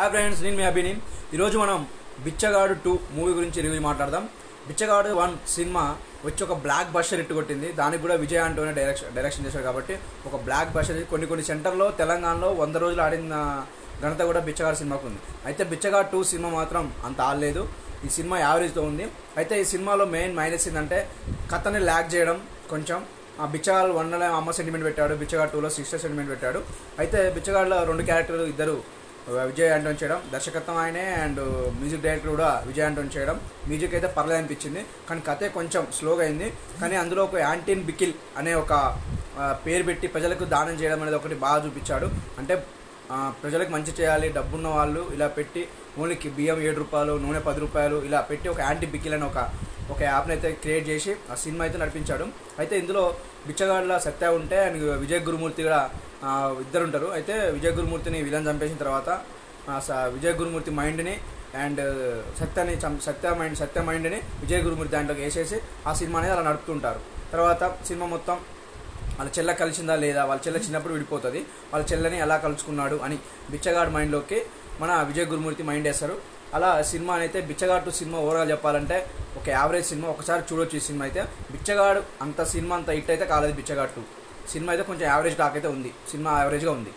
Hi friends నేను మీ అభిని. ఈరోజు మనం బిచ్చగాడు టూ మూవీ గురించి రివ్యూ మాట్లాడదాం. బిచ్చగాడు వన్ సినిమా వచ్చి ఒక బ్లాక్ బస్టర్ ఇట్టు కొట్టింది. దానికి కూడా విజయ్ అంటూనే డైరెక్షన్ డైరెక్షన్ చేశారు కాబట్టి ఒక బ్లాక్ బస్టర్ కొన్ని కొన్ని సెంటర్లో తెలంగాణలో వంద రోజులు ఆడిన ఘనత కూడా బిచ్చగాడు సినిమాకు ఉంది. అయితే బిచ్చగాడు టూ సినిమా మాత్రం అంత ఆడలేదు. ఈ సినిమా యావరేజ్తో ఉంది. అయితే ఈ సినిమాలో మెయిన్ మైనస్ ఏంటంటే కథని ల్యాక్ చేయడం కొంచెం. ఆ బిచ్చగాడు వన్లో అమ్మ సెంటిమెంట్ పెట్టాడు. బిచ్చగాడు టూలో సిస్టర్ సెంటిమెంట్ పెట్టాడు. అయితే బిచ్చగాడులో రెండు క్యారెక్టర్లు ఇద్దరు విజయ్ ఆంటోన్ చేయడం దర్శకత్వం ఆయనే అండ్ మ్యూజిక్ డైరెక్టర్ కూడా విజయ్ ఆంటోన్ చేయడం మ్యూజిక్ అయితే పర్లేదు అనిపించింది. కానీ కథే కొంచెం స్లోగా అయింది. కానీ అందులో ఒక యాంటీన్ బికిల్ అనే ఒక పేరు పెట్టి ప్రజలకు దానం చేయడం అనేది ఒకటి బాగా చూపించాడు. అంటే ప్రజలకు మంచి చేయాలి డబ్బున్న వాళ్ళు ఇలా పెట్టి ఓన్లీ బియ్యం ఏడు రూపాయలు నూనె పది రూపాయలు ఇలా పెట్టి ఒక యాంటీ బికిల్ అని ఒక ఒక యాప్ని అయితే క్రియేట్ చేసి ఆ సినిమా అయితే నడిపించాడు. అయితే ఇందులో బిచ్చగాళ్ళ సత్య ఉంటే అండ్ విజయ్ గురుమూర్తి కూడా ఇద్దరు ఉంటారు అయితే విజయ గురుమూర్తిని విలన్ చంపేసిన తర్వాత విజయ స- గురుమూర్తి మైండ్ని అండ్ సత్యాన్ని సత్య మైండ్ సత్య మైండ్ని విజయ గురుమూర్తి దాంట్లోకి వేసేసి ఆ సినిమా అనేది అలా నడుపుతుంటారు. తర్వాత సినిమా మొత్తం వాళ్ళ చెల్ల కలిసిందా లేదా? వాళ్ళ చెల్ల చిన్నప్పుడు విడిపోతుంది. వాళ్ళ చెల్లని ఎలా కలుసుకున్నాడు అని బిచ్చగాడు మైండ్లోకి మన విజయ్ గురుమూర్తి మైండ్ వేస్తారు. అలా సినిమా అయితే బిచ్చగాడు సినిమా ఓవరాల్ చెప్పాలంటే ఒక యావరేజ్ సినిమా. ఒకసారి చూడొచ్చు ఈ సినిమా అయితే. బిచ్చగాడు అంత సినిమా అంత హిట్ అయితే కాలేదు బిచ్చగాడు టూ. సినిమా అయితే కొంచెం యావరేజ్ టాక్ అయితే ఉంది. సినిమా యావరేజ్గా ఉంది.